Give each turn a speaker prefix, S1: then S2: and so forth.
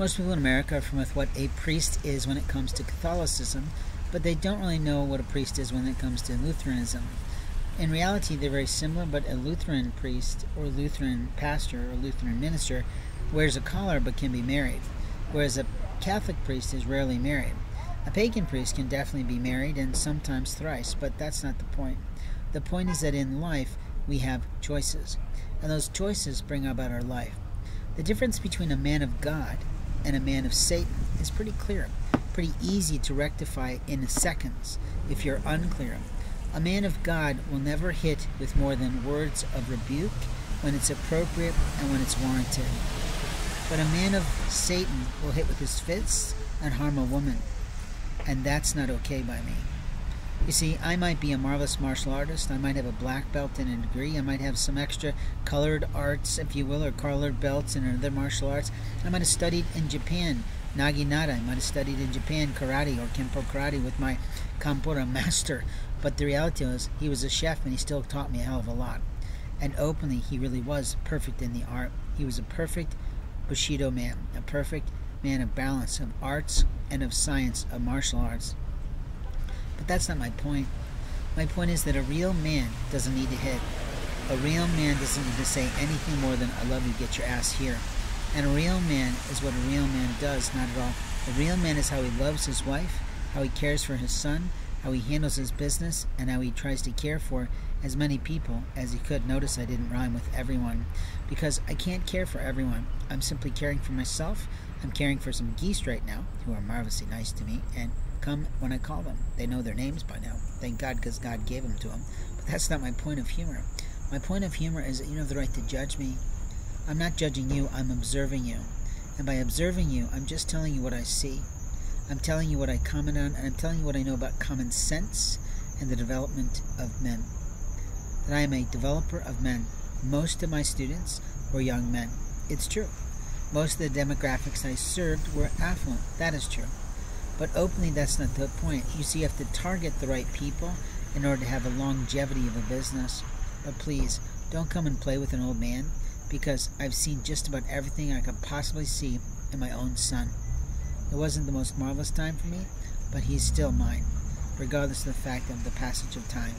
S1: Most people in America are familiar with what a priest is when it comes to Catholicism, but they don't really know what a priest is when it comes to Lutheranism. In reality, they're very similar, but a Lutheran priest or Lutheran pastor or Lutheran minister wears a collar but can be married, whereas a Catholic priest is rarely married. A pagan priest can definitely be married and sometimes thrice, but that's not the point. The point is that in life we have choices, and those choices bring about our life. The difference between a man of God and a man of Satan is pretty clear, pretty easy to rectify in seconds if you're unclear. A man of God will never hit with more than words of rebuke when it's appropriate and when it's warranted. But a man of Satan will hit with his fists and harm a woman, and that's not okay by me. You see, I might be a marvelous martial artist. I might have a black belt and a degree. I might have some extra colored arts, if you will, or colored belts in other martial arts. I might have studied in Japan, Naginata. I might have studied in Japan karate or Kempo karate with my Kampora master. But the reality was, he was a chef and he still taught me a hell of a lot. And openly, he really was perfect in the art. He was a perfect Bushido man, a perfect man of balance, of arts and of science, of martial arts. But that's not my point. My point is that a real man doesn't need to hit. A real man doesn't need to say anything more than, I love you, get your ass here. And a real man is what a real man does, not at all. A real man is how he loves his wife, how he cares for his son, how he handles his business, and how he tries to care for as many people as he could. Notice I didn't rhyme with everyone, because I can't care for everyone. I'm simply caring for myself. I'm caring for some geese right now, who are marvelously nice to me, and come when I call them. They know their names by now. Thank God, because God gave them to them. But that's not my point of humor. My point of humor is that you have the right to judge me. I'm not judging you, I'm observing you. And by observing you, I'm just telling you what I see. I'm telling you what I comment on, and I'm telling you what I know about common sense and the development of men. That I am a developer of men. Most of my students were young men. It's true. Most of the demographics I served were affluent. That is true. But openly, that's not the point. You see, you have to target the right people in order to have a longevity of a business. But please, don't come and play with an old man because I've seen just about everything I could possibly see in my own son. It wasn't the most marvelous time for me, but he's still mine, regardless of the fact of the passage of time.